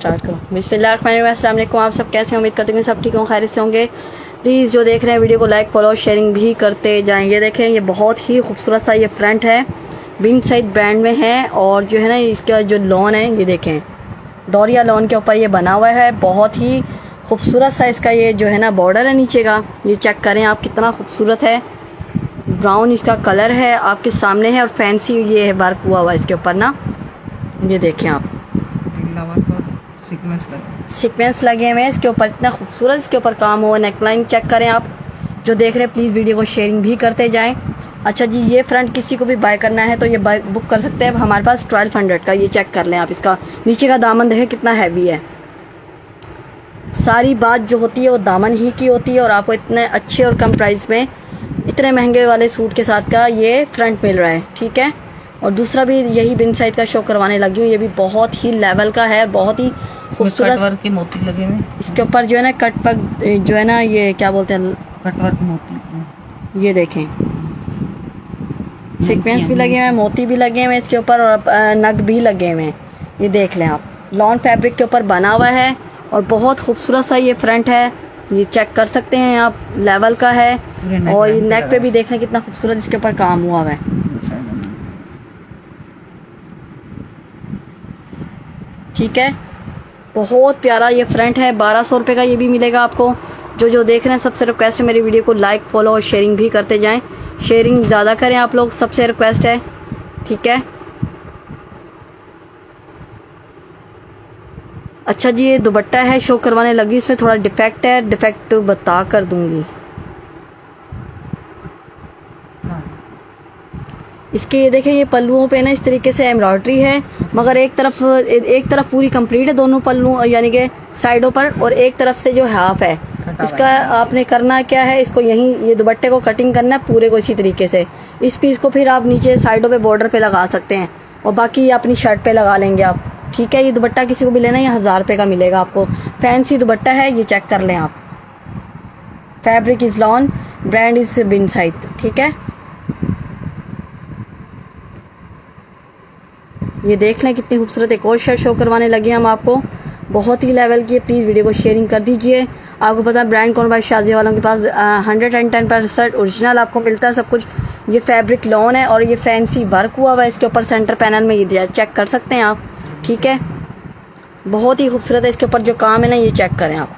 Start करो। बिस्मिल्लाम आप सब कैसे उम्मीद करते हैं सब ठीक हों खैर से होंगे। प्लीज़ जो देख रहे हैं, वीडियो को लाइक फॉलो शेयरिंग भी करते जाएँ। ये देखें, ये बहुत ही खूबसूरत सा ये फ्रंट है। विंड साइड ब्रांड में है और जो है ना, इसका जो लॉन है, ये देखें। डोरिया लॉन के ऊपर ये बना हुआ है। बहुत ही खूबसूरत सा इसका ये जो है ना बॉर्डर है नीचे का। ये चेक करें आप, कितना खूबसूरत है। ब्राउन इसका कलर है, आपके सामने है और फैंसी ये है वर्क हुआ हुआ इसके ऊपर ना। ये देखें आप। सीक्वेंस लगे? हुए हैं, इसके ऊपर इतना खूबसूरत, इसके ऊपर काम हुआ नेकलाइन चेक करें आप, जो देख रहे हैं प्लीज़ वीडियो को शेयरिंग भी करते जाएँ। अच्छा जी, ये फ्रंट किसी को भी बाय करना है तो ये बाय बुक कर सकते हैं। हमारे पास ट्वेल्व हंड्रेड का ये चेक कर लें आप इसका। नीचे का दामन देखें कितना हैवी है। सारी बात जो होती है, वो दामन ही की होती है, और आपको इतने अच्छे और कम प्राइस में, इतने महँगे वाले सूट के साथ का ये फ्रंट मिल रहा है, ठीक है? और दूसरा भी यही बिन साइज़ का शो करवाने लगी हूँ, ये भी बहुत ही लेवल का है, बहुत ही खूबसूरत के मोती लगे हुए इसके ऊपर जो है ना कट पग जो है ना ये क्या बोलते हैं? कटवर्क मोती। ये देखें। सीक्वेंस भी लगे हुए हैं मोती भी लगे हुए हैं इसके ऊपर और नग भी लगे हुए हैं। ये देख लें आप। लॉन फैब्रिक के ऊपर बना हुआ है और बहुत खूबसूरत सा ये फ्रंट है। ये चेक कर सकते हैं आप लेवल का है। और ये नेक पे भी देख लें कितना खूबसूरत इसके ऊपर काम हुआ हुआ है। ठीक है? बहुत प्यारा ये फ्रंट है, बारह सौ का ये भी मिलेगा आपको। जो जो देख रहे हैं, सबसे रिक्वेस्ट है मेरी वीडियो को लाइक फॉलो और शेयरिंग भी करते जाएँ। शेयरिंग ज़्यादा करें आप लोग, सबसे रिक्वेस्ट है, ठीक है? अच्छा जी, ये दुबट्टा है शो करवाने लगी इसमें थोड़ा डिफेक्ट है डिफेक्ट बता कर दूँगी। इसके ये देखें ये पल्लुओं पे ना इस तरीके से एम्ब्रॉयडरी है मगर एक तरफ़ एक तरफ़ पूरी कंप्लीट है दोनों पल्लू यानी कि साइडों पर और एक तरफ़ से जो हाफ़ है। इसका आपने करना क्या है इसको यहीं ये दुबट्टे को कटिंग करना है पूरे को इसी तरीके से। इस पीस को फिर आप नीचे साइडों पे बॉर्डर पे लगा सकते हैं और बाकी ये अपनी शर्ट पे लगा लेंगे आप। ठीक है ये दुबट्टा किसी को भी लेना ये हज़ार रुपये का मिलेगा आपको। फैंसी दुबट्टा है ये चेक कर लें आप। Fabric is lawn brand is Bin Saeed ठीक है? ये देख लें कितनी खूबसूरत एक और शर्ट शो करवाने लगे हम आपको। बहुत ही लेवल की है प्लीज़ वीडियो को शेयरिंग कर दीजिए। आपको पता है ब्रांड कौन भाई? शादी वालों के पास hundred and ten percent original आपको मिलता है सब कुछ। ये फैब्रिक लॉन है और ये फैंसी वर्क हुआ हुआ है, इसके ऊपर सेंटर पैनल में ये दिया चेक कर सकते हैं आप, ठीक है? बहुत ही खूबसूरत है, इसके ऊपर जो काम है ना, ये चेक करें आप।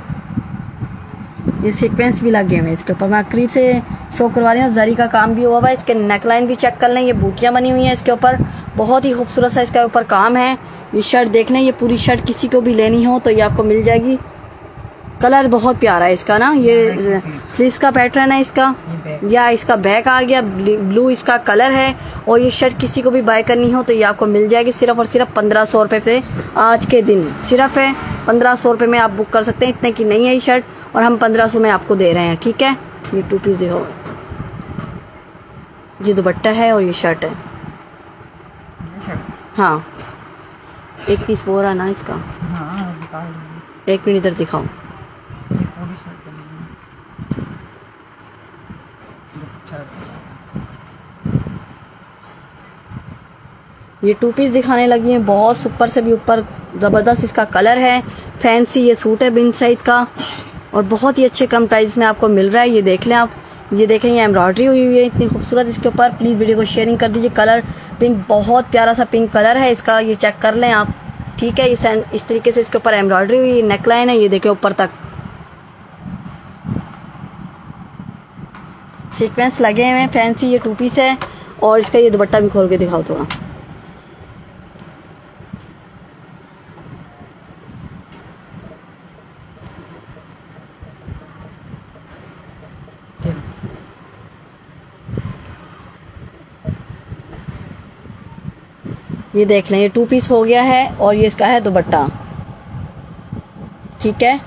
ये सीक्वेंस भी लगे हुए हैं इसके ऊपर। मैं करीब से शो करवा रही हूँ, जरी का काम भी हुआ हुआ है, इसके नेकलाइन भी चेक कर लें, ये बूटियाँ बनी हुई हैं इसके ऊपर। बहुत ही खूबसूरत सा इसका ऊपर काम है। ये शर्ट देख लें ये पूरी शर्ट किसी को भी लेनी हो तो ये आपको मिल जाएगी। कलर बहुत प्यारा है इसका ना ये स्लीव का पैटर्न है इसका। या इसका बैक आ गया ब्लू इसका कलर है। और ये शर्ट किसी को भी बाय करनी हो तो ये आपको मिल जाएगी सिर्फ़ और सिर्फ़ पंद्रह सौ रुपये पे आज के दिन। सिर्फ़ है पंद्रह सौ रुपये में आप बुक कर सकते हैं इतने की नहीं है ये शर्ट। और हम पंद्रह सौ में आपको दे रहे हैं ठीक है? ये टू पीस देखो। ये दुपट्टा है और ये शर्ट है। हाँ। एक पीस वो रहा ना इसका। हाँ, एक मिनट इधर दिखाओ। ये टू पीस दिखाने लगी है बहुत सुपर से भी ऊपर। ज़बरदस्त इसका कलर है फैंसी ये सूट है बिन साइड का। और बहुत ही अच्छे कम प्राइस में आपको मिल रहा है ये देख लें आप। ये देखें ये एम्ब्रॉयडरी हुई हुई है इतनी खूबसूरत इसके ऊपर। प्लीज़ वीडियो को शेयरिंग कर दीजिए कलर पिंक, बहुत प्यारा सा पिंक कलर है, इसका ये चेक कर लें आप। ठीक है इस इस तरीके से इसके ऊपर एम्ब्रॉयडरी हुई, नेकलाइन है, ये देखें ऊपर तक। सीक्वेंस लगे हुए फैंसी, ये टू पीस है, और इसका ये दुपट्टा भी खोल के दिखाओ थोड़ा। ये देख लें, ये टू पीस हो गया है और ये इसका है दुपट्टा। ठीक है?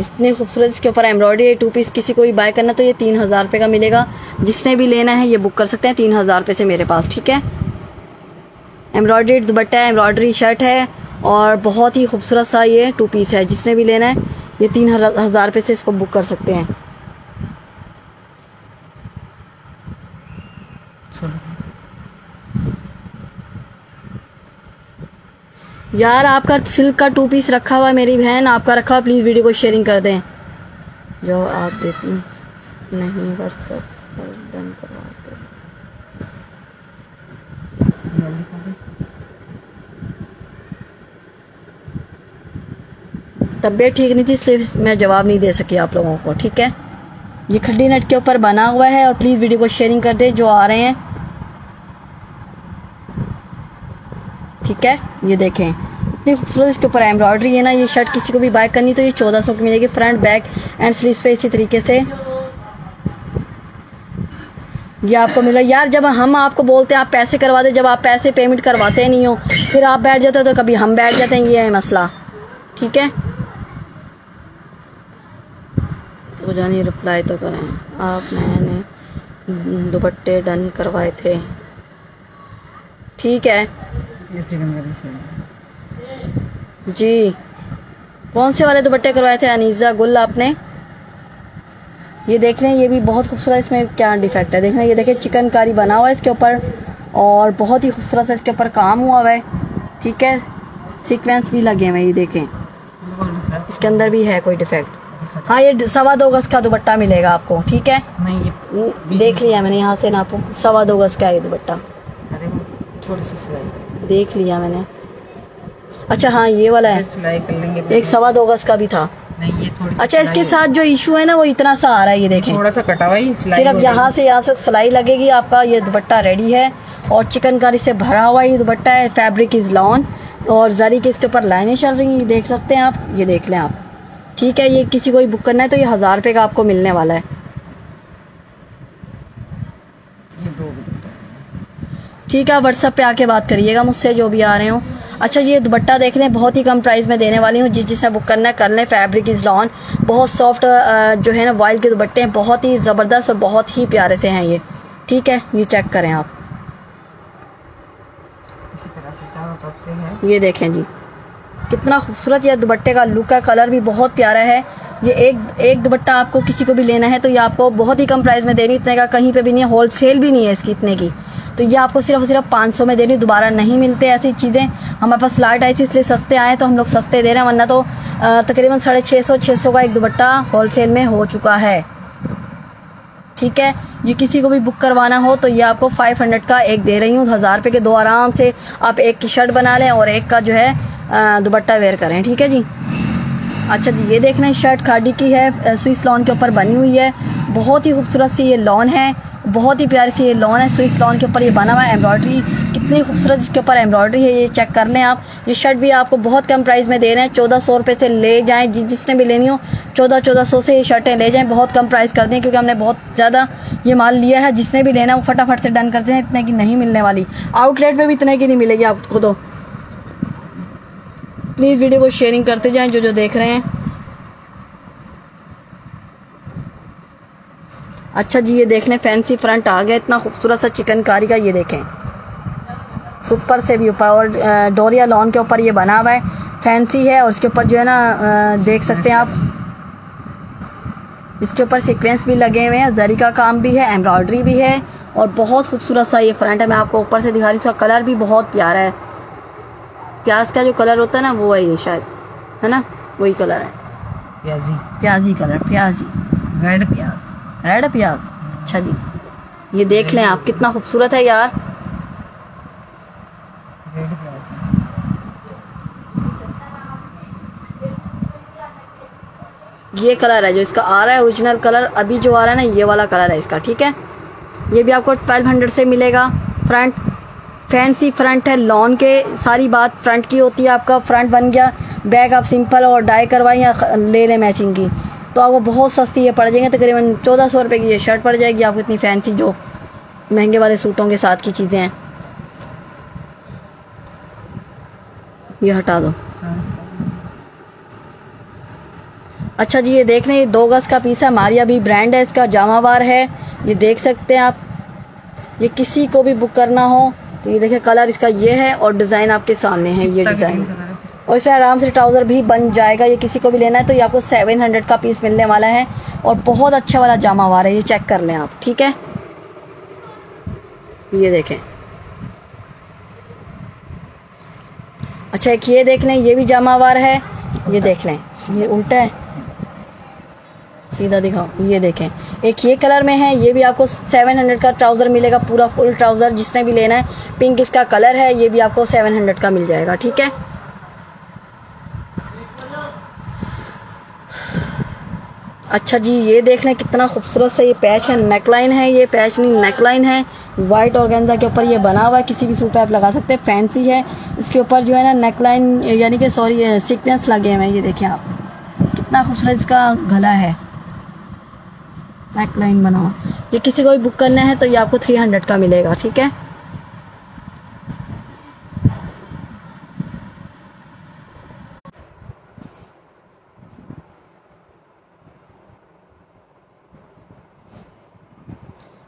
इतने खूबसूरत इसके ऊपर एम्ब्रॉयडरी टू पीस किसी को भी बाय करना तो ये तीन हज़ार रुपये का मिलेगा। जिसने भी लेना है ये बुक कर सकते हैं, तीन हज़ार रुपये से मेरे पास, ठीक है? एम्ब्रॉयडरी दुपट्टा है एम्ब्रॉयडरी शर्ट है और बहुत ही खूबसूरत सा ये टू पीस है। जिसने भी लेना है, ये तीन हज़ार रुपये से इसको बुक कर सकते हैं। यार, आपका सिल्क का टू पीस रखा हुआ है, मेरी बहन, आपका रखा हुआ प्लीज़ वीडियो को शेयरिंग कर दें। जो आप देती नहीं व्हाट्सएप पर डन करवा। तबीयत ठीक नहीं थी, इसलिए मैं जवाब नहीं दे सकी आप लोगों को, ठीक है? ये खड्डी नट के ऊपर बना हुआ है और प्लीज़ वीडियो को शेयरिंग कर दे जो आ रहे हैं। ठीक है? ये देखें। इतनी खूबसूरत इसके ऊपर एम्ब्रॉयडरी है ना, ये शर्ट किसी को भी बाय करनी तो ये चौदह सौ की मिलेगी फ्रंट बैक एंड स्लीव पे इसी तरीके से। ये आपको मिला यार, जब हम आपको बोलते हैं, आप पैसे करवा दे जब आप पैसे पेमेंट करवाते नहीं हो, फिर आप बैठ जाते हो तो कभी हम बैठ जाते हैं, ये है मसला। ठीक है? तो जानिए रिप्लाई तो करें आप मैंने दुपट्टे डन करवाए थे। ठीक है। जी। कौन से वाले दुपट्टे करवाए थे अनीजा गुल आपने? ये देख लें ये भी बहुत खूबसूरत इसमें क्या डिफेक्ट है? देख लें ये देखें चिकनकारी बना हुआ है इसके ऊपर और बहुत ही खूबसूरत सा इसके ऊपर काम हुआ हुआ है। ठीक है? सीक्वेंस भी लगे हुए ये देखें। इसके अंदर भी है कोई डिफेक्ट हाँ ये सवा दो गज का दुपट्टा मिलेगा आपको ठीक है? नहीं ये देख लिया मैंने यहाँ से नापो सवा दो गज का ये दुपट्टा। अरे थोड़ी सी सिलाई देख लिया मैंने। अच्छा हाँ ये वाला है। सिलाई कर लेंगे एक सवा दो गज का भी था। नहीं ये थोड़ी अच्छा इसके साथ जो इशू है ना वो इतना सा आ रहा है ये। देखें। थोड़ा सा कटा हुआ ही सिर्फ़ यहाँ से यहाँ से सिलाई लगेगी आपका ये दुपट्टा रेडी है। और चिकनकारी से भरा हुआ ये दुपट्टा है फैब्रिक इज़ लॉन और जरी के इसके ऊपर लाइनें चल रही हैं देख सकते हैं आप ये देख लें आप। ठीक है ये किसी को भी बुक करना है तो ये हज़ार रुपये का आपको मिलने वाला है। ये दो दुपट्टे हैं। ठीक है व्हाट्सएप पे आके बात करिएगा मुझसे जो भी आ रहे हो। अच्छा ये दुपट्टा देख लें बहुत ही कम प्राइस में देने वाली हूँ जिस जिसने बुक करना है कर लें। फैब्रिक इज़ लॉन बहुत सॉफ्ट जो है ना वाइल के दुपट्टे हैं बहुत ही ज़बरदस्त और बहुत ही प्यारे से हैं ये। ठीक है ये चेक करें आप। इसी तरह से चारों तरफ़ से है। ये देखें जी। कितना खूबसूरत यह दुपट्टे का लुक का कलर भी बहुत प्यारा है। ये एक एक दुपट्टा आपको किसी को भी लेना है तो ये आपको बहुत ही कम प्राइस में देनी, इतने का कहीं पे भी नहीं है होल सेल भी नहीं है इसकी इतने की। तो ये आपको सिर्फ़ सिर्फ़ 500 में देनी, दोबारा नहीं मिलते ऐसी चीज़ें। हमारे पास स्लाइड आई थी इसलिए सस्ते आए तो हम लोग सस्ते दे रहे हैं, वरना तो तकरीबन साढ़े छः सौ सौ का एक दुपट्टा होलसेल में हो चुका है। ठीक है? ये किसी को भी बुक करवाना हो तो ये आपको 500 का एक दे रही हूँ, हज़ार रुपये के दो आराम से आप एक की शर्ट बना लें और एक का जो है दुपट्टा वेयर करें, ठीक है जी? अच्छा जी, ये देख लें शर्ट खाडी की है स्विस लॉन के ऊपर बनी हुई है। बहुत ही खूबसूरत सी ये लॉन है, बहुत ही प्यारी सी ये लॉन है, स्विस लॉन के ऊपर ये बना हुआ है, एम्ब्रॉयडरी, कितनी खूबसूरत इसके ऊपर एम्ब्रॉयडरी है, ये चेक कर लें आप। ये शर्ट भी आपको बहुत कम प्राइस में दे रहे हैं, चौदह सौ रुपये से ले जाएँ जिस जिसने भी लेनी हो, चौदह चौदह सौ से ये शर्टें ले जाएँ, बहुत कम प्राइस कर दें, क्योंकि हमने बहुत ज़्यादा ये माल लिया है, जिसने भी लेना है, वो फटाफट से डन करते हैं इतने की नहीं मिलने वाली। आउटलेट में भी इतने की नहीं मिलेगी आपको तो। प्लीज़ वीडियो को शेयरिंग करते जाएँ जो जो देख रहे हैं। अच्छा जी, ये देख लें फैंसी फ्रंट आ गया, इतना खूबसूरत सा चिकनकारी का ये देखें। सुपर से भी ऊपर, और डोरिया लॉन के ऊपर ये बना हुआ है। फैंसी है, और इसके ऊपर जो है ना देख सकते हैं आप। इसके ऊपर सीक्वेंस भी लगे हुए हैं, जरी का काम भी है एम्ब्रॉयडरी भी है, और बहुत खूबसूरत सा ये फ्रंट है। मैं आपको ऊपर से दिखा रही हूँ कलर भी बहुत प्यारा है। प्याज का जो कलर होता है ना वो है ये शायद है ना? वही कलर है। प्याजी प्याजी कलर प्याजी। रेड प्याज। रेड प्याज। अच्छा जी। ये देख लें आप कितना खूबसूरत है यार। रेड प्याज। ये कलर है जो इसका आ रहा है ओरिजिनल कलर अभी जो आ रहा है ना ये वाला कलर है इसका ठीक है? ये भी आपको ट्वेल्व हंड्रेड से मिलेगा फ्रंट फैंसी फ्रंट है लॉन के सारी बात फ्रंट की होती है, आपका फ्रंट बन गया, बैग आप सिंपल और डाई करवाएँ या ले लें मैचिंग की। तो आपको बहुत सस्ती ये पड़ जाएँगे, तकरीबन चौदह सौ रुपये की ये शर्ट पड़ जाएगी, आपको इतनी फैंसी जो महँगे वाले सूटों के साथ की चीज़ें हैं। ये हटा दो। अच्छा जी, ये देख रहे हैं दो गज का पीस है मारिया भी ब्रांड है, इसका जामावार है, ये देख सकते हैं आप। ये किसी को भी बुक करना हो तो ये देखिए कलर इसका ये है और डिज़ाइन आपके सामने है ये डिज़ाइन। और इसमें आराम से ट्राउज़र भी बन जाएगा ये किसी को भी लेना है तो ये आपको सेवन हंड्रेड का पीस मिलने वाला है और बहुत अच्छा वाला जामा जामावार है ये चेक कर लें आप ठीक है? ये देखें। अच्छा एक ये देख लें ये भी जामावार है ये देख लें ये उल्टा है। सीधा दिखाओ, ये देखें। एक ये कलर में है, ये भी आपको 700 का ट्राउज़र मिलेगा, पूरा फुल ट्राउज़र जिसने भी लेना है। पिंक इसका कलर है, ये भी आपको 700 का मिल जाएगा, ठीक है? अच्छा जी, ये देख लें कितना खूबसूरत सा ये पैच है नेकलाइन है, ये पैच नहीं नेकलाइन है। वाइट और गेंदा के ऊपर ये बना हुआ है, किसी भी सूट पे आप लगा सकते हैं फैंसी है। इसके ऊपर जो है ना नेकलाइन यानी कि सॉरी सीक्वेंस लगे हुए हैं, ये देखें आप। कितना खूबसूरत इसका गला है। नेकलाइन बना हुआ ये किसी को भी बुक करना है तो ये आपको थ्री हंड्रेड का मिलेगा ठीक है?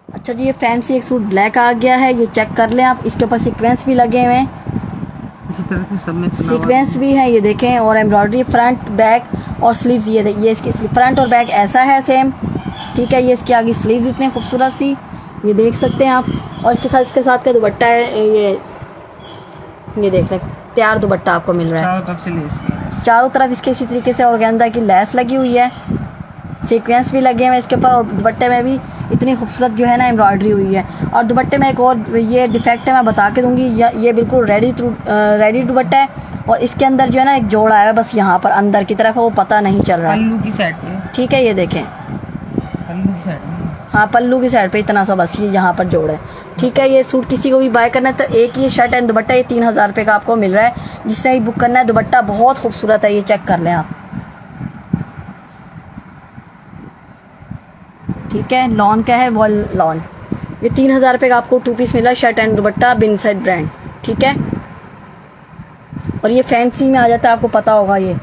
अच्छा जी ये फैंसी एक सूट ब्लैक आ गया है ये चेक कर लें आप। इसके ऊपर सीक्वेंस भी लगे हुए हैं। सीक्वेंस भी है ये देखें और एम्ब्रॉयडरी फ्रंट बैक और स्लीव्स ये ये इसकी फ्रंट और बैक ऐसा है सेम ठीक है ये इसकी आगे स्लीव्स इतने खूबसूरत सी ये देख सकते हैं आप। और इसके साथ इसके साथ का दुपट्टा है ये ये देख लें तैयार दुपट्टा आपको मिल रहा है। चारों तरफ़ से लेस चारों तरफ़ इसके इसी तरीके से ऑर्गेंदा की लैस लगी हुई है। सीक्वेंस भी लगे हुए हैं इसके ऊपर और दुपट्टे में भी इतनी खूबसूरत जो है ना एम्ब्रॉयडरी हुई है। और दुपट्टे में एक और ये डिफेक्ट है मैं बता के दूँगी ये बिल्कुल रेडी रेडी दुपट्टा है। और इसके अंदर जो है ना एक जोड़ आया है बस यहाँ पर अंदर की तरफ़ है वो पता नहीं चल रहा है। ठीक है ये देखें। हाँ पल्लू की साइड पे इतना सा बस ये यहाँ पर जोड़ है। ठीक है, ये सूट किसी को भी बाय करना है तो एक ये शर्ट एंड दुपट्टा, ये तीन हज़ार रुपये का आपको मिल रहा है। जिसने भी बुक करना है, दुपट्टा बहुत खूबसूरत है, ये चेक कर लें आप। ठीक है लॉन का है? वॉल लॉन ये तीन हज़ार रुपये का आपको टू पीस मिला shirt and dupatta Bin Saeed brand ठीक है? और ये फैंसी में आ जाता है, आपको पता होगा ये।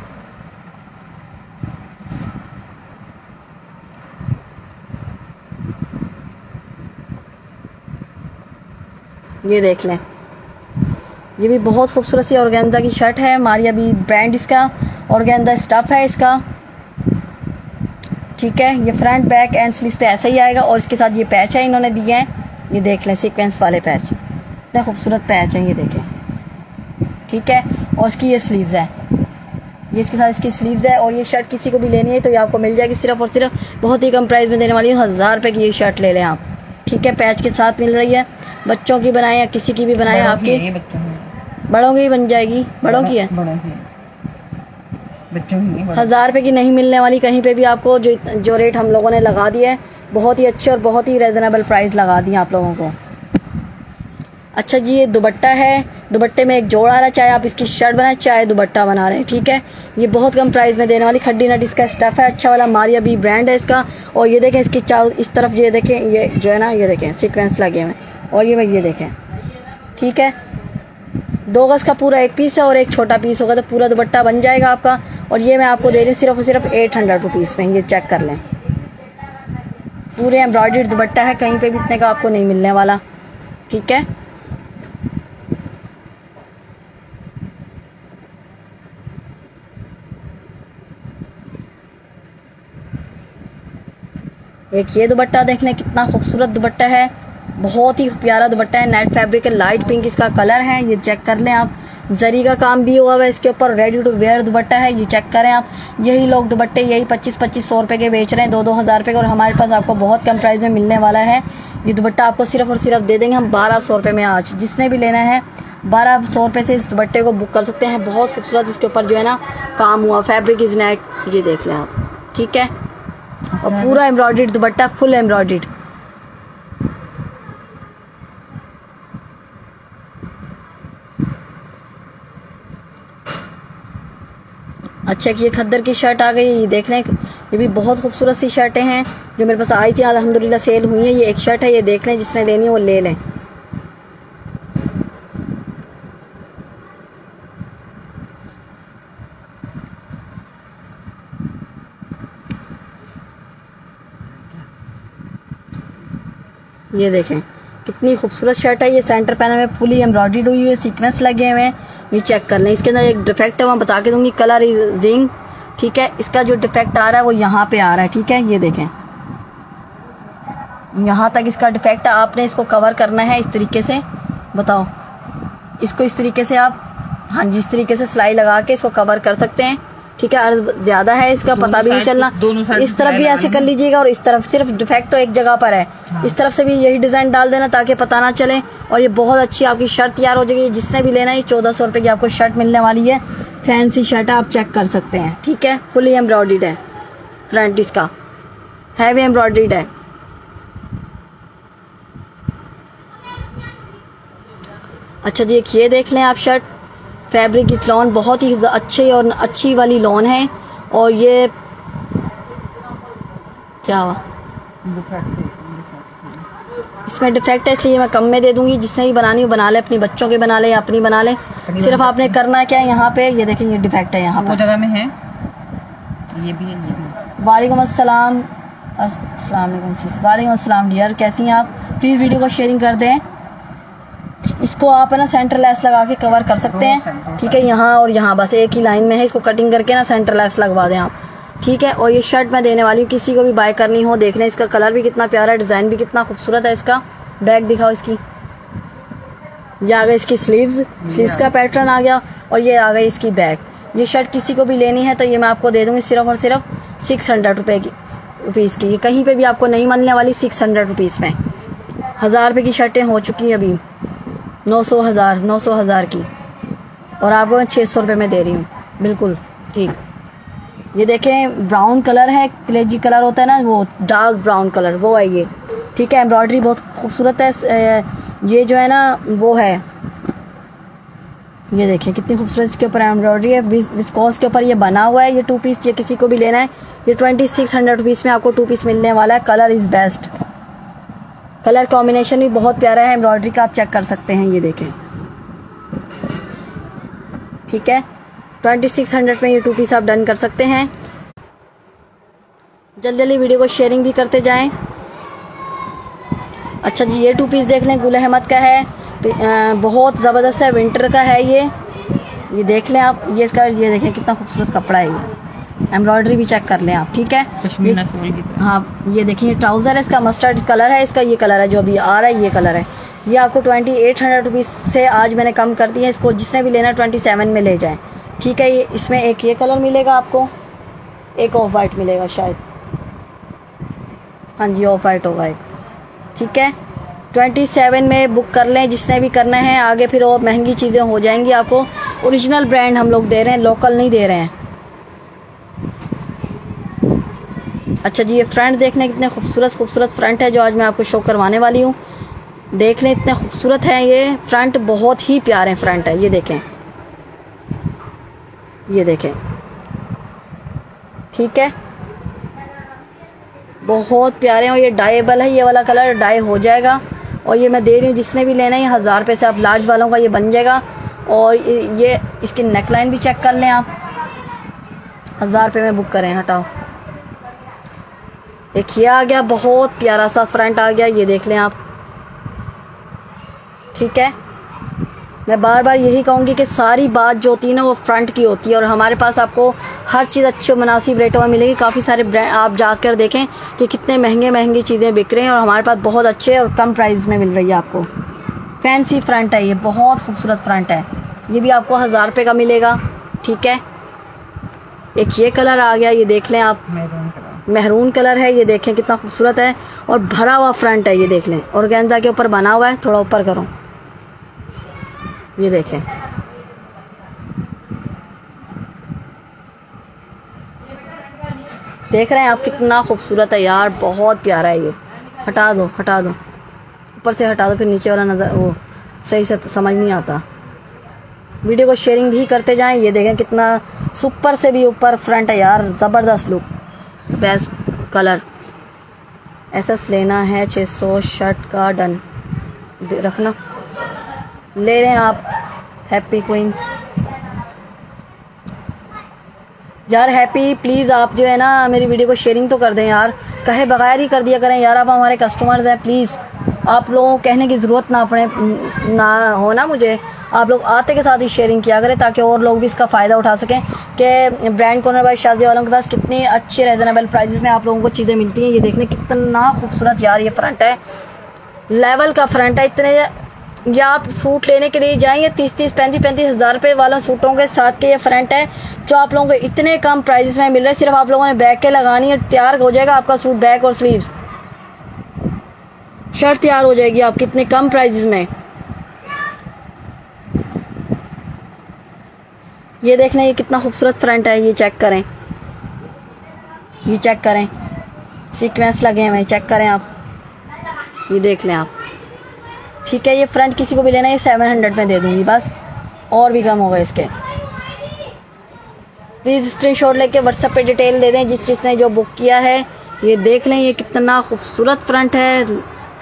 ये देख लें। ये भी बहुत खूबसूरत सी ऑर्गेन्जा की शर्ट है। हमारी अभी ब्रांड इसका ऑर्गेन्जा स्टफ़ है इसका। ठीक है, ये फ्रंट बैक एंड स्लीव पे ऐसा ही आएगा और इसके साथ ये पैच है, इन्होंने दिए हैं। ये देख लें सीक्वेंस वाले पैच इतने खूबसूरत पैच हैं ये देखें। ठीक है, और इसकी ये स्लीव्स है। ये इसके साथ इसकी स्लीव्स है और ये शर्ट किसी को भी लेनी है तो ये आपको मिल जाएगी सिर्फ़ और सिर्फ़ बहुत ही कम प्राइस में देने वाली हूँ हज़ार रुपये की ये शर्ट ले लें आप। ठीक है पैच के साथ मिल रही है। बच्चों की बनाए या किसी की भी बनाए आपकी? बड़ों की बन जाएगी? बड़ों की है? बड़ों की। है। बच्चों की हज़ार रुपये की नहीं मिलने वाली कहीं पे भी आपको जो जो रेट हम लोगों ने लगा दिया है बहुत ही अच्छे और बहुत ही रिजनेबल प्राइस लगा दिए आप लोगों को। अच्छा जी ये दुपट्टा है। दुपट्टे में एक जोड़ आ रहा है चाहे आप इसकी शर्ट बनाए चाहे दुपट्टा बना रहे हैं ठीक है? ये बहुत कम प्राइस में देने वाली खड्डी नट इसका स्टफ़ है अच्छा वाला मारिया बी ब्रांड है इसका। और ये देखें इसकी चारों इस तरफ़ ये देखें ये जो है ना ये देखें सीक्वेंस लगे हुए हैं। और ये मैं ये देखें। ठीक है? दो गज का पूरा एक पीस है और एक छोटा पीस होगा तो पूरा दुपट्टा बन जाएगा आपका। और ये मैं आपको दे रही हूँ, सिर्फ़ और सिर्फ़ एट हंड्रेड रुपीज़ में, ये चेक कर लें। पूरे एम्ब्रॉयडर्ड दुपट्टा है, कहीं पे भी इतने का आपको नहीं मिलने वाला। ठीक है? एक ये दुपट्टा देख लें कितना खूबसूरत दुपट्टा है। बहुत ही प्यारा दुपट्टा है नेट फैब्रिक है लाइट पिंक इसका कलर है ये चेक कर लें आप। जरी का काम भी हुआ हुआ है इसके ऊपर रेडी टू वेयर दुपट्टा है ये चेक करें आप। यही लोग दुपट्टे यही पच्चीस पच्चीस सौ रुपए के बेच रहे हैं दो दो हज़ार रुपए के और हमारे पास आपको बहुत कम प्राइस में मिलने वाला है। ये दुपट्टा आपको सिर्फ़ और सिर्फ़ दे देंगे हम बारह सौ रुपये में आज। जिसने भी लेना है बारह सौ रुपये से इस दुपट्टे को बुक कर सकते हैं। बहुत खूबसूरत इसके ऊपर जो है ना काम हुआ फैब्रिक इज़ नेट ये देख लें आप। ठीक है? और पूरा एम्ब्रॉयडर्ड दुपट्टा फुल एम्ब्रॉयडर्ड अच्छा कि ये खद्दर की शर्ट आ गई देख लें ये भी बहुत खूबसूरत सी शर्टें हैं, जो मेरे पास आई थी, अल्हम्दुलिल्लाह सेल हुई है, ये एक शर्ट है, ये देख लें, जिसने लेनी है वो ले लें। ये देखें, कितनी खूबसूरत शर्ट है, ये सेंटर पैनल में फुली एम्ब्रॉयडर्ड हुई है सीक्वेंस लगे हुए हैं। ये चेक कर लें। इसके अंदर एक डिफेक्ट है मैं बता के दूँगी। कलर जिंग ठीक है? इसका जो डिफेक्ट आ रहा है, वो यहाँ पे आ रहा है, ठीक है? ये देखें। यहाँ तक इसका डिफेक्ट है। आपने इसको कवर करना है इस तरीके से। बताओ। इसको इस तरीके से आप हाँ जी, इस तरीके से सिलाई लगा के इसको कवर कर सकते हैं। ठीक है अर्ज़ ज़्यादा है इसका पता भी नहीं चलना। इस तरफ़ भी ऐसे कर लीजिएगा और इस तरफ़ सिर्फ़ डिफेक्ट तो एक जगह पर है। हाँ। इस तरफ़ से भी यही डिज़ाइन डाल देना ताकि पता ना चले। और ये बहुत अच्छी आपकी शर्ट तैयार हो जाएगी। जिसने भी लेना है चौदह सौ रुपए की आपको शर्ट मिलने वाली है। फैंसी शर्ट है आप चेक कर सकते हैं। ठीक है फुली एम्ब्रॉयडर्ड है। फ्रंट इसका। हैवी एम्ब्रॉयडर्ड है। अच्छा जी ये देख लें आप शर्ट फैब्रिक इस लॉन बहुत ही अच्छी और अच्छी वाली लॉन है और ये क्या हुआ? इसमें डिफेक्ट है इसलिए मैं कम में दे दूँगी। जिसने भी बनानी हो बना ले अपने बच्चों के बना ले या अपनी बना ले। सिर्फ़ आपने करना क्या है यहाँ पे? ये देखें ये डिफेक्ट है यहाँ। वो पर। जगह में है। ये भी है ये वालेकुम अस्सलाम। वालेकुम अस्सलाम डियर कैसी हैं आप? प्लीज़ वीडियो को शेयरिंग कर दें। इसको आप है ना सेंटर लेस लगा के कवर कर सकते हैं। ठीक है यहाँ और यहाँ बस एक ही लाइन में है। इसको कटिंग करके ना सेंटर लेस लगवा दें आप। ठीक है और ये शर्ट मैं देने वाली हूँ। किसी को भी बाय करनी हो देख लें इसका कलर भी कितना प्यारा है डिज़ाइन भी कितना खूबसूरत है इसका। बैग दिखाओ इसकी। ये आ गई इसकी स्लीव्स स्लीव्स का पैटर्न आ गया और ये आ गई इसकी बैग ये शर्ट किसी को भी लेनी है तो ये मैं आपको दे दूँगी सिर्फ़ और सिर्फ़ सिक्स हंड्रेड रुपये की रुपीज़ की। ये कहीं पे भी आपको नहीं मिलने वाली सिक्स हंड्रेड रुपीज़ में। हज़ार रुपये की शर्टें हो चुकी हैं अभी। नौ सौ हज़ार, नौ सौ हज़ार की। और आपको मैं छः सौ रुपये में दे रही हूँ। बिल्कुल, ठीक। ये देखें ब्राउन कलर है कलेजी कलर होता है ना, वो डार्क ब्राउन कलर वो है ये। ठीक है एम्ब्रॉयडरी बहुत खूबसूरत है ये जो है ना, वो है। ये देखिए कितनी खूबसूरत इसके ऊपर एम्ब्रॉयडरी है विस- विस्कोस के ऊपर ये बना हुआ है, ये टू पीस ये किसी को भी लेना है। ये ट्वेंटी सिक्स हंड्रेड रुपीज़ में आपको टू पीस मिलने वाला है colour is best colour combination भी बहुत प्यारा है, एम्ब्रॉयडरी का आप चेक कर सकते हैं, ये देखें। ठीक है? ट्वेंटी सिक्स हंड्रेड में ये टू पीस आप डन कर सकते हैं। जल्दी जल्दी वीडियो को शेयरिंग भी करते जाएँ। अच्छा जी, ये टू पीस देख लें, गुल अहमद का है। बहुत ज़बरदस्त है विंटर का है ये। ये देख लें आप, ये इसका, ये देखें कितना खूबसूरत कपड़ा है ये। एम्ब्रॉयडरी भी चेक कर लें आप ठीक है? हाँ ये देखिए ट्राउज़र है इसका मस्टर्ड कलर है इसका ये कलर है जो अभी आ रहा है ये कलर है। ये आपको ट्वेंटी एट हंड्रेड रुपीज़ से आज मैंने कम कर दिया है इसको जिसने भी लेना ट्वेंटी सेवन में ले जाएँ ठीक है? ये इसमें एक ये कलर मिलेगा आपको एक ऑफ़ वाइट मिलेगा शायद। हाँ जी ऑफ़ वाइट होगा एक ठीक है? ट्वेंटी सेवन में बुक कर लें जिसने भी करना है आगे फिर और महँगी चीज़ें हो जाएँगी आपको। ओरिजिनल ब्रांड हम लोग दे रहे हैं लोकल नहीं दे रहे हैं। अच्छा जी, ये फ्रंट देख लें कितने खूबसूरत खूबसूरत फ्रंट है जो आज मैं आपको शो करवाने वाली हूँ। देख लें इतने खूबसूरत हैं ये। फ्रंट बहुत ही प्यारे फ्रंट है। ये देखें। ये देखें। ठीक है? बहुत प्यारे हैं और ये डाइएबल है। ये वाला कलर डाई हो जाएगा। और ये मैं दे रही हूँ, जिसने भी लेना है हज़ार रुपये से आप लार्ज वालों का ये बन जाएगा। और ये ये इसकी नेकलाइन भी चेक कर लें आप। हज़ार रुपये में बुक करें, हटाओ। एक ये आ गया, बहुत प्यारा सा फ्रंट आ गया, ये देख लें आप। ठीक है? मैं बार बार यही कहूँगी कि सारी बात जो होती है ना, वो फ्रंट की होती है और हमारे पास आपको हर चीज़ अच्छी और मुनासिब रेटों में मिलेगी। काफ़ी सारे ब्रांड आप जाकर देखें कि कितने महँगे महँगी चीज़ें बिक रहे हैं और हमारे पास बहुत अच्छे और कम प्राइस में मिल रही है आपको। फैंसी फ्रंट है ये, बहुत खूबसूरत फ्रंट है। ये भी आपको हज़ार रुपये का मिलेगा, ठीक है? एक ये कलर आ गया, ये देख लें आप। मेहरून कलर है, ये देखें कितना खूबसूरत है, और भरा हुआ फ्रंट है, ये देख लें। और गेंजा के ऊपर बना हुआ है, थोड़ा ऊपर करो। ये देखें। देख रहे हैं आप कितना खूबसूरत है यार, बहुत प्यारा है ये। हटा दो हटा दो। ऊपर से हटा दो, फिर नीचे वाला नज़र, वो सही से समझ नहीं आता। वीडियो को शेयरिंग भी करते जाएँ, ये देखें कितना सुपर से भी ऊपर फ्रंट है यार, ज़बरदस्त लुक बेस्ट कलर। एसएस लेना है 600 शर्ट का डन। रखना। ले रहे हैं आप, हैप्पी क्वीन। यार, हैप्पी, प्लीज़ आप जो है ना मेरी वीडियो को शेयरिंग तो कर दें यार। कहे बगैर ही कर दिया करें। यार, आप हमारे कस्टमर्स हैं, प्लीज़। आप लोगों को कहने की ज़रूरत ना पड़े, ना हो ना मुझे। आप लोग आते के साथ ही शेयरिंग किया करें ताकि और लोग भी इसका फ़ायदा उठा सकें कि ब्रांड कॉर्नर बाई शादी वालों के पास कितनी अच्छी रिजनेबल प्राइजेस में आप लोगों को चीज़ें मिलती हैं। ये देखने कितना खूबसूरत यार ये फ्रंट है। लेवल का फ्रंट है इतने। या आप सूट लेने के लिए जाएँगे तीस तीस पैंतीस पैंतीस हज़ार रुपए वालों सूटों के साथ के ये फ्रंट है, जो आप लोगों को इतने कम प्राइसेस में मिल रहे हैं, सिर्फ़ आप लोगों ने बैग के लगानी है, तैयार हो जाएगा आपका सूट बैग और स्लीव्स शर्ट तैयार हो जाएगी आप इतने कम प्राइसेस में। ये देख लें, ये कितना खूबसूरत फ्रंट है, ये चेक करें। ये चेक करें। सीक्वेंस लगे हुए चेक करें आप। ये देख लें आप। ठीक है, ये फ्रंट किसी को भी लेना है सेवन हंड्रेड में दे दूँगी, बस। और भी कम होगा इसके। प्लीज़ स्क्रीन शॉट लेके व्हाट्सएप पे डिटेल दे दें, जिस जिसने जो बुक किया है, ये देख लें, ये कितना खूबसूरत फ्रंट है।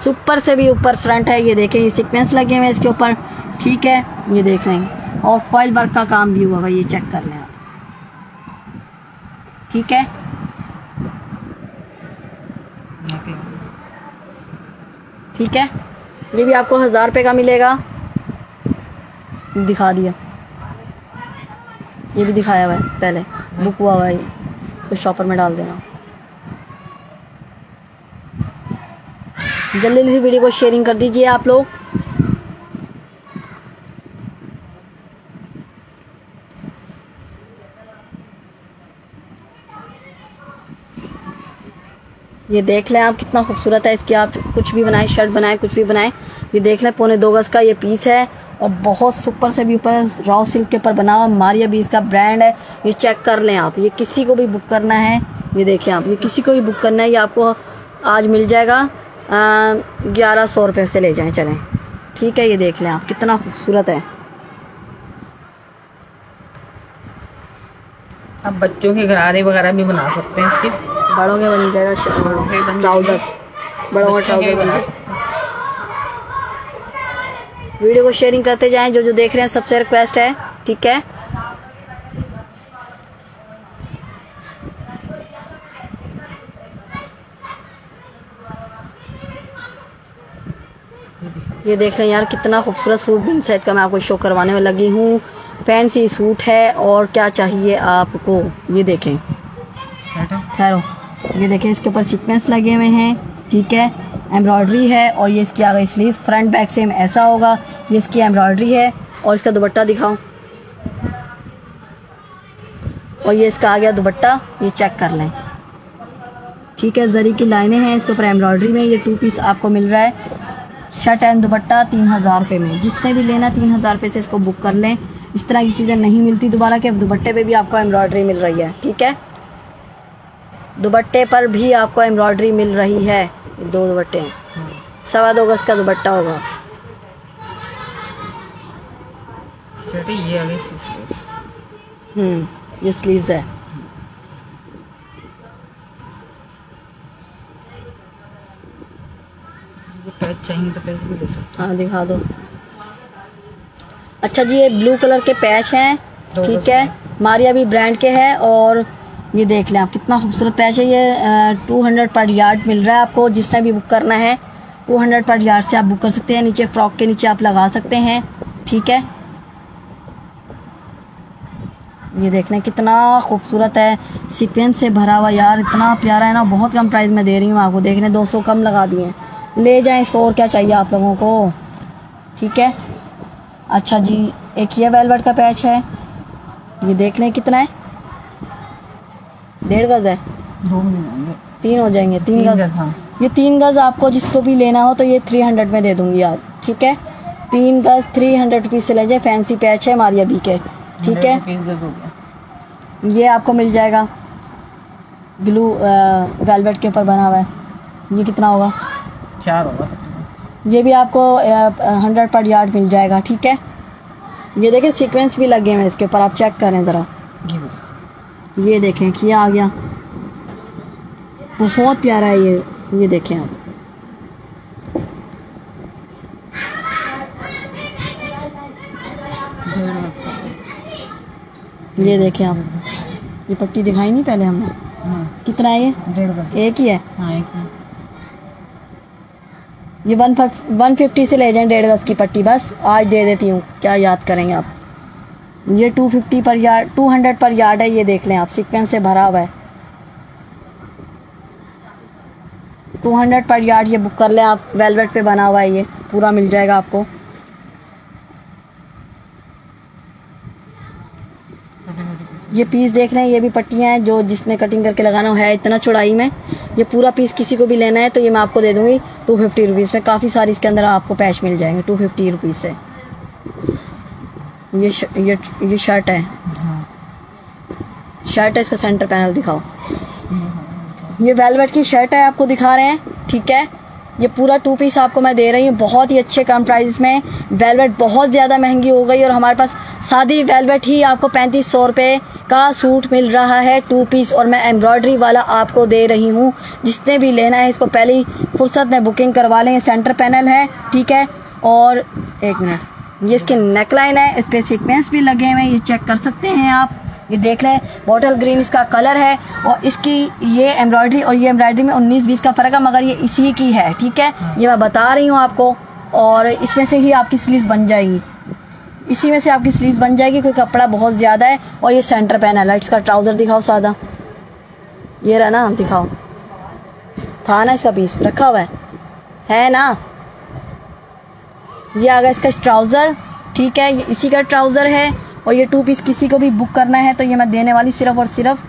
सुपर से भी ऊपर फ्रंट है, ये देखें, ये सीक्वेंस लगे हुए हैं इसके ऊपर। ठीक है, ये देख लें। और फॉइल वर्क का काम भी हुआ भाई, ये चेक कर लें आप। ठीक है? ठीक है? ये भी आपको हज़ार रुपये का मिलेगा। दिखा दिया। ये भी दिखाया हुआ है, पहले। बुक हुआ हुआ है, इसको शॉपर में डाल देना। जल्दी से वीडियो को शेयरिंग कर दीजिए आप लोग। ये देख लें आप कितना खूबसूरत है, इसकी आप कुछ भी बनाए, शर्ट बनाए, कुछ भी बनाए। ये देख लें पौने दो गज का ये पीस है और बहुत सुपर से भी ऊपर रॉ सिल्क के ऊपर बना हुआ मारिया भी इसका ब्रांड है, ये चेक कर लें आप। ये किसी को भी बुक करना है, ये देखें आप। ये किसी को भी बुक करना है, ये आपको आज मिल जाएगा। ग्यारह सौ रुपये से ले जाएँ चलें। ठीक है ये देख लें आप कितना खूबसूरत है। अब बच्चों के गरारे वगैरह भी बना सकते हैं इसके। बड़ों में बन जाएगा बड़ों के बन ट्राउज़र। बड़ों का ट्राउज़र बना बना सकते वीडियो को शेयरिंग करते जाएँ जो जो देख रहे हैं सबसे रिक्वेस्ट है ठीक है? ये देख रहे हैं यार कितना खूबसूरत सूट बिन सेट का मैं आपको शो करवाने में लगी हूँ। फैंसी सूट है और क्या चाहिए आपको ये देखें। ठहरो। ये देखें इसके ऊपर सीक्वेंस लगे हुए हैं ठीक है? एम्ब्रॉयडरी है और ये इसकी आ गई स्लीव फ्रंट बैक सेम ऐसा होगा। ये इसकी एम्ब्रॉयडरी है और इसका दुपट्टा दिखाओ और ये इसका आ गया दुपट्टा ये चेक कर लें। ठीक है जरी की लाइनें हैं इसके ऊपर एम्ब्रॉयडरी में ये टू पीस आपको मिल रहा है। शर्ट एंड दुपट्टा तीन हज़ार रुपये में। जिसने भी लेना तीन हज़ार रुपये से इसको बुक कर लें। इस तरह की चीज़ें नहीं मिलती दोबारा के दुपट्टे पे भी आपको एम्ब्रॉयडरी मिल रही है ठीक है? दुपट्टे पर भी आपको एम्ब्रॉयडरी मिल रही है दो दुपट्टे। हैं। सवा दो गज का दुपट्टा होगा। ये हम्म ये स्लीव्स है। पैच चाहिए तो पैच भी ले सकते हाँ। दिखा दो। अच्छा जी ये ब्लू कलर के पैच हैं ठीक है। मारिया भी ब्रांड के हैं और ये देख लें आप कितना खूबसूरत पैच है ये टू हंड्रेड पर यार्ड मिल रहा है आपको जिसने भी बुक करना है टू हंड्रेड पर यार्ड से आप बुक कर सकते हैं। नीचे फ्रॉक के नीचे आप लगा सकते हैं ठीक है। ये देख लें कितना खूबसूरत है सीक्वेंस से भरा हुआ यार इतना प्यारा है ना बहुत कम प्राइस में दे रही हूँ आपको देख लें दो सौ कम लगा दिए हैं। ले जाएँ इसको और क्या चाहिए आप लोगों को? ठीक है? अच्छा जी एक ये वेलवेट का पैच है। ये देख लें कितना है। डेढ़ गज है। दो तीन हो जाएँगे तीन तीन गज। हाँ। ये तीन गज आपको जिसको भी लेना हो तो ये थ्री हंड्रेड में दे दूँगी यार। ठीक है? तीन गज थ्री हंड्रेड रुपीज़ से ले जाए। फैंसी पैच है मारिया बी के। ठीक है? ये आपको मिल जाएगा। ब्लू वेलवेट के ऊपर बना हुआ है। ये कितना होगा? चार होगा। ये भी आपको हंड्रेड पर यार्ड मिल जाएगा ठीक है? ये देखें सीक्वेंस भी लगे हुए इसके ऊपर आप चेक करें ज़रा। ये देखें किया आ गया। बहुत प्यारा है ये ये देखें आप। ये देखें आप। ये पट्टी दिखाई नहीं पहले हमने? हाँ। कितना है ये? डेढ़ एक ही है? हाँ एक में। ये वन वन फिफ्टी से ले जाएँ डेढ़ गज की पट्टी, बस। आज दे देती हूँ। क्या याद करेंगे आप? ये two fifty per yard two hundred per yard है, ये देख लें आप। सिक्वेंस से भरा हुआ है। टू हंड्रेड पर यार्ड ये बुक कर लें आप। वेलवेट पे बना हुआ है ये। पूरा मिल जाएगा आपको। ये पीस देख रहे हैं, ये भी पट्टियाँ हैं, जो जिसने कटिंग करके लगाना है इतना चौड़ाई में। ये पूरा पीस किसी को भी लेना है तो ये मैं आपको दे दूँगी टू फिफ्टी रुपीज़ में। काफ़ी सारी इसके अंदर आपको पैच मिल जाएँगे टू फिफ्टी रुपीज़ से। ये ये ये शर्ट है। शर्ट है, इसका सेंटर पैनल दिखाओ। ये वेलवेट की शर्ट है, आपको दिखा रहे हैं, ठीक है? ये पूरा टू पीस आपको मैं दे रही हूँ। बहुत ही अच्छे कम प्राइस में। वेलवेट बहुत ज़्यादा महँगी हो गई और हमारे पास सादी वेलवेट ही आपको पैंतीस सौ रुपये का सूट मिल रहा है टू पीस और मैं एम्ब्रॉयडरी वाला आपको दे रही हूँ। जिसने भी लेना है, इसको पहले फुर्सत में बुकिंग करवा लें। सेंटर पैनल है, ठीक है? और एक मिनट ये इसकी नेकलाइन है इस पर सिक्वेंस भी लगे हुए हैं, ये चेक कर सकते हैं आप। ये देख लें बॉटल ग्रीन इसका कलर है और इसकी ये एम्ब्रॉयडरी और ये एम्ब्रॉयडरी में 19 बीस का फ़र्क है, मगर ये इसी की है, ठीक है? ये मैं बता रही हूँ आपको और इसमें से ही आपकी स्लीव बन जाएगी। इसी में से आपकी स्लीव बन जाएगी, क्योंकि कपड़ा बहुत ज़्यादा है और ये सेंटर पैनल है। इसका ट्राउज़र दिखाओ सादा। ये रहा ना, दिखाओ। था ना इसका पीस रखा हुआ है। है ना? ये आ गया इसका ट्राउज़र ठीक है? ये इसी का ट्राउज़र है। और ये टू पीस किसी को भी बुक करना है तो ये मैं देने वाली सिर्फ़ और सिर्फ़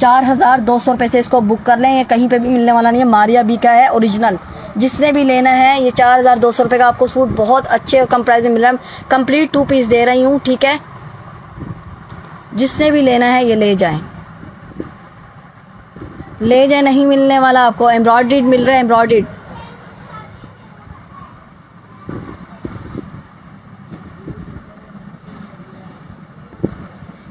चार हज़ार दो सौ रुपये से इसको बुक कर लें। ये कहीं पे भी मिलने वाला नहीं है। मारिया बी का है ओरिजिनल जिसने भी लेना है, ये चार हज़ार दो सौ रुपये का आपको सूट बहुत अच्छे और कम प्राइस में मिल रहा है। कंप्लीट टू पीस दे रही हूँ, ठीक है? जिसने भी लेना है, ये ले जाएँ। ले जाए, नहीं मिलने वाला आपको। एम्ब्रॉयड्रीड मिल रहा है एम्ब्रॉयड्रीड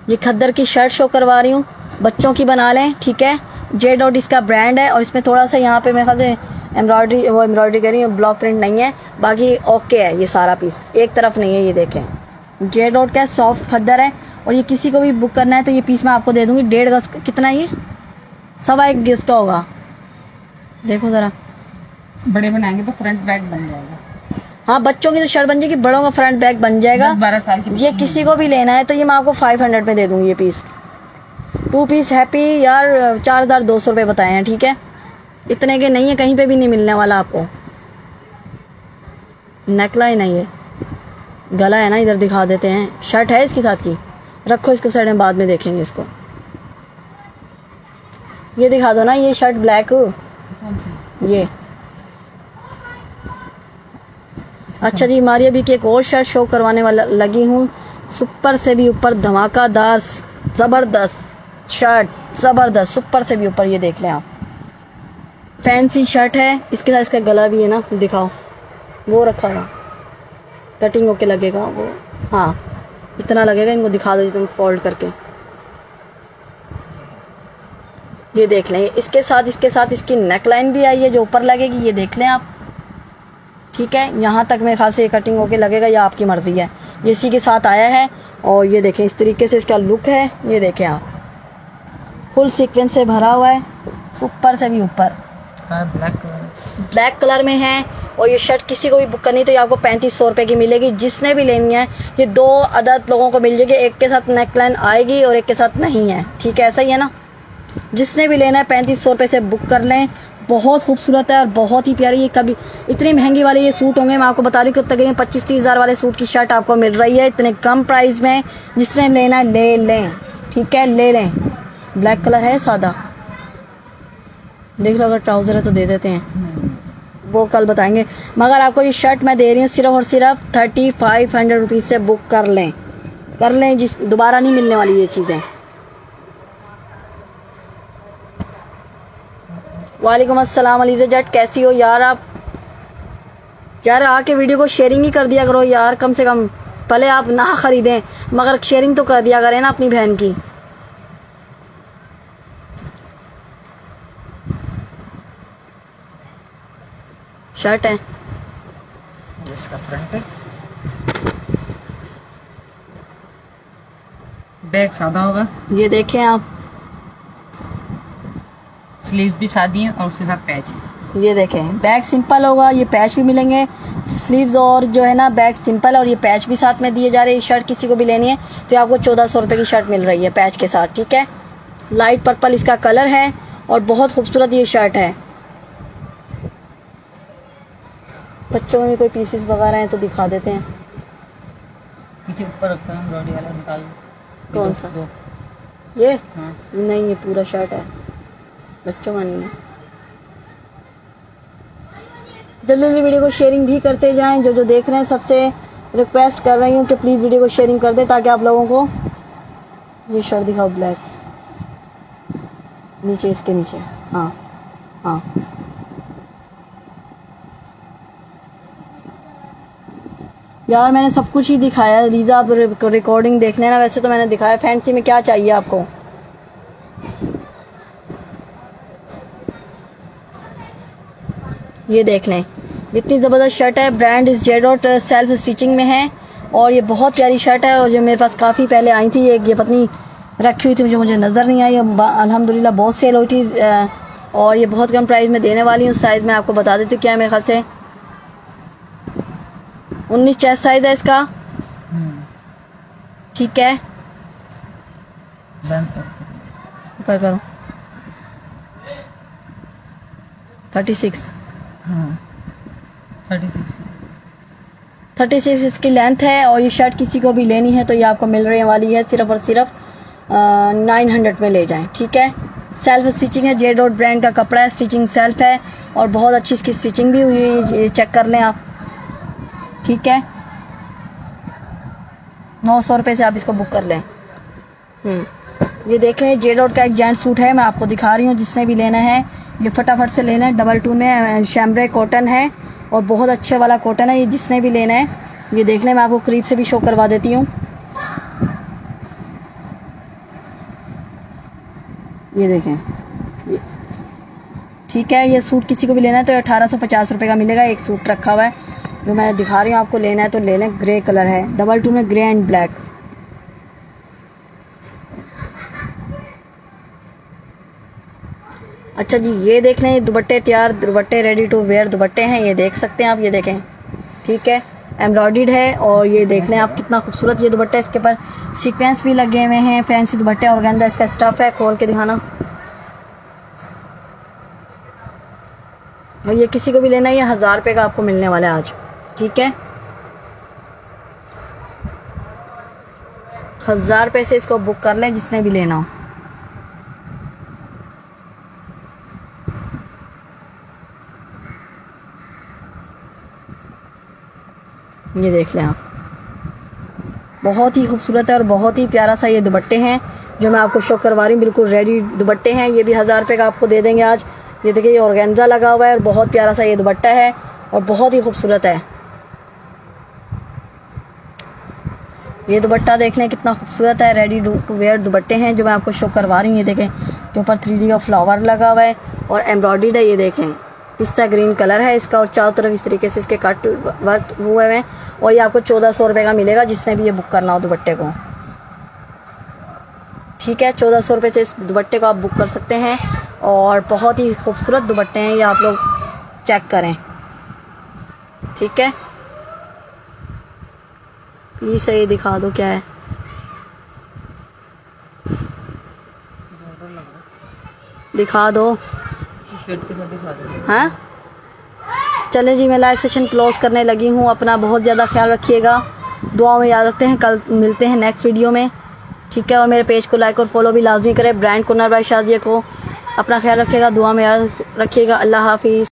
ये खद्दर की शर्ट शो करवा रही हूँ। बच्चों की बना लें, ठीक है? जे डॉट इसका ब्रांड है और इसमें थोड़ा सा यहाँ पे मेरे ख्याल एम्ब्रॉयडरी वो एम्ब्रॉयडरी करी हूँ ब्लॉक प्रिंट नहीं है, बाकी ओके है ये सारा पीस एक तरफ़ नहीं है ये, देखें। जे डॉट का सॉफ्ट खद्दर है और ये किसी को भी बुक करना है तो ये पीस मैं आपको दे दूँगी। डेढ़ गज कितना ये? सवा एक गज का होगा। देखो ज़रा। बड़े बनाएँगे तो फ्रंट बैग बन जाएगा। हाँ बच्चों की तो शर्ट बन जाएगी बड़ों का फ्रंट बैग बन जाएगा। बारह साल की ये किसी को भी लेना है तो ये मैं आपको फाइव हंड्रेड में दे दूँगी ये पीस टू पीस हैप्पी यार चार हज़ार दो सौ रुपये बताए हैं ठीक है? इतने के नहीं है कहीं पे भी नहीं मिलने वाला आपको। नेकलाइन है ये गला है ना इधर दिखा देते हैं। शर्ट है इसके साथ की? रखो इसको साइड में बाद में देखेंगे इसको। ये दिखा दो ना ये शर्ट ब्लैक ये। अच्छा जी हमारी अभी की एक और शर्ट शो करवाने वाला लगी हूँ। सुपर से भी ऊपर धमाकादार, ज़बरदस्त शर्ट ज़बरदस्त, सुपर से भी ऊपर, ये देख लें आप। फैंसी शर्ट है, इसके साथ इसका गला भी है ना, दिखाओ। वो रखा हुआ कटिंग होके लगेगा, वो। हाँ इतना लगेगा, इनको दिखा दो जितना फोल्ड करके। ये देख लें, इसके साथ इसके साथ इसकी नेकलाइन भी आई है, जो ऊपर लगेगी, ये देख लें आप। ठीक है? यहाँ तक मेरे ख्याल से ये कटिंग होके लगेगा या आपकी मर्ज़ी है। ये इसी के साथ आया है और ये देखें इस तरीके से इसका लुक है। ये देखें आप। फुल सीक्वेंस से भरा हुआ है। ऊपर से भी ऊपर। हाँ ब्लैक कलर ब्लैक कलर में है और ये शर्ट किसी को भी बुक करनी तो ये आपको पैंतीस सौ रुपये की मिलेगी। जिसने भी लेनी है ये दो अदद लोगों को मिल जाएगी। एक के साथ नेकलाइन आएगी और एक के साथ नहीं है। ठीक है ऐसा ही है ना? जिसने भी लेना है पैंतीस सौ रुपये से बुक कर लें। बहुत खूबसूरत है और बहुत ही प्यारी ये कभी इतनी महँगी वाले ये सूट होंगे, मैं आपको बता रही हूँ कि तकरीबन पच्चीस तीस हज़ार वाले सूट की शर्ट आपको मिल रही है। इतने कम प्राइस में जिसने लेना है, ले लें। ठीक है? ले लें। ब्लैक कलर है, सादा। देख लो, अगर ट्राउज़र है तो दे देते हैं। वो कल बताएँगे। मगर आपको ये शर्ट मैं दे रही हूँ सिर्फ़ और सिर्फ़ थर्टी फाइव हंड्रेड रुपीज़ से बुक कर लें। कर लें जिस, दोबारा नहीं मिलने वाली ये चीज़ें। वालेकुम अस्सलाम अलीज़ा जट कैसी हो यार आप? यार आके वीडियो को शेयरिंग ही कर दिया करो यार कम से कम। पहले आप ना खरीदें मगर शेयरिंग तो कर दिया करें ना अपनी बहन की। शर्ट है। इसका फ्रंट है। बैग सादा होगा। ये देखें आप। स्लीव भी सादी है और उसके साथ पैच है। ये देखें बैग सिंपल होगा ये पैच भी मिलेंगे। स्लीव्स और जो है ना बैग सिंपल है और ये पैच भी साथ में दिए जा रहे हैं। शर्ट किसी को भी लेनी है तो आपको चौदह सौ रुपये की शर्ट मिल रही है पैच के साथ ठीक है? लाइट पर्पल इसका कलर है और बहुत खूबसूरत ये शर्ट है। बच्चों में भी कोई पीसेस वगैरह हैं तो दिखा देते हैं। ऊपर रखो एम्ब्रॉयडरी वाला निकाल कौन सा? ये? हाँ। नहीं ये पूरा शर्ट है। बच्चों नहीं जल्दी जल्दी वीडियो को शेयरिंग भी करते जाएँ। जो जो देख रहे हैं, सबसे रिक्वेस्ट कर रही हूँ कि प्लीज़ वीडियो को शेयरिंग कर दें ताकि आप लोगों को ये शर्ट दिखाओ ब्लैक नीचे, इसके नीचे। हाँ हाँ। यार, मैंने सब कुछ ही दिखाया। रीज़ा आप रिकॉर्डिंग देख लेना वैसे तो मैंने दिखाया। फैंसी में क्या चाहिए आपको? ये देख लें। इतनी ज़बरदस्त शर्ट है। ब्रांड इस जेड डॉट सेल्फ स्टिचिंग में है। और ये बहुत प्यारी शर्ट है और जो मेरे पास काफ़ी पहले आई थी। ये ये पत्नी रखी हुई थी मुझे मुझे नज़र नहीं आई। अल्हम्दुलिल्लाह बहुत सेल हुई थी और ये बहुत कम प्राइस में देने वाली हूँ। साइज़ में आपको बता देती हूँ क्या मेरे ख्याल से। उन्नीस चेस्ट साइज़ है इसका। हम्म, ठीक है। ऊपर करो। थर्टी सिक्स हाँ। थर्टी सिक्स थर्टी सिक्स इसकी लेंथ है और ये शर्ट किसी को भी लेनी है तो ये आपको मिल रही वाली है सिर्फ़ और सिर्फ़ नाइन हंड्रेड में ले जाएँ ठीक है? सेल्फ स्टिचिंग है जे डॉट ब्रांड का कपड़ा है स्टिचिंग सेल्फ है और बहुत अच्छी इसकी स्टिचिंग भी हुई है ये चेक कर लें आप ठीक है? नौ सौ रुपये से आप इसको बुक कर लें। हम्म, ये देखें जे डॉट का एक जेंट सूट है मैं आपको दिखा रही हूँ जिसने भी लेना है। ये फटाफट से लेना है। डबल टू में शैम्ब्रे कॉटन है और बहुत अच्छे वाला कॉटन है। ये जिसने भी लेना है, ये देख लें मैं आपको करीब से भी शो करवा देती हूँ। ये देखें। ठीक है, ये सूट किसी को भी लेना है तो अठारह सौ पचास रुपये का मिलेगा। एक सूट रखा हुआ है, जो मैं दिखा रही हूँ आपको लेना है तो ले लें ग्रे कलर है। डबल टू में ग्रे एंड ब्लैक अच्छा जी, ये देख लें, ये दुपट्टे तैयार, दुपट्टे रेडी टू वेयर दुपट्टे हैं, ये देख सकते हैं आप, ये देखें। ठीक है एम्ब्रॉयड है और ये देख लें आप कितना खूबसूरत ये दुपट्टा, इसके ऊपर सीक्वेंस भी लगे हुए हैं फैंसी दुपट्टे और गंदा इसका स्टफ़ है, खोल के दिखाना। और ये किसी को भी लेना है, ये हज़ार रुपये का आपको मिलने वाला है आज। ठीक है? हज़ार रुपये से इसको बुक कर लें, जिसने भी लेना हो। ये देख लें आप। बहुत ही खूबसूरत है और बहुत ही प्यारा सा ये दुपट्टे हैं, जो मैं आपको शो करवा रही हूँ। बिल्कुल रेडी दुपट्टे हैं। ये भी हज़ार रुपये का आपको दे देंगे आज। ये देखिए, ये ऑर्गेन्जा लगा हुआ है और बहुत प्यारा सा ये दुपट्टा है और बहुत ही खूबसूरत है। ये दुपट्टा देख लें, कितना खूबसूरत है। रेडी टू वेयर दुपट्टे हैं, जो मैं आपको शो करवा रही हूँ। ये देखें, के ऊपर थ्री का फ्लावर लगा हुआ है और एम्ब्रॉयड है, ये देखें। पिस्ता ग्रीन कलर है इसका और चारों तरफ़ इस तरीके से इसके कट वर्क हुए हैं। और ये आपको चौदह सौ रुपये का मिलेगा, जिसने भी ये बुक करना हो दुपट्टे को। ठीक है, चौदह सौ रुपये से इस दुपट्टे को आप बुक कर सकते हैं और बहुत ही खूबसूरत दुपट्टे हैं, ये आप लोग चेक करें। ठीक है? ये सही दिखा दो क्या है? दिखा दो। हाँ? चले जी, मैं लाइव सेशन क्लोज करने लगी हूँ। अपना बहुत ज़्यादा ख्याल रखिएगा। दुआ में याद रखते हैं। कल मिलते हैं नेक्स्ट वीडियो में। ठीक है, और मेरे पेज को लाइक और फॉलो भी लाजमी करें। ब्रांड कुनर भाई शाजिया को अपना ख्याल रखिएगा। दुआ में याद रखिएगा। अल्लाह हाफिज़।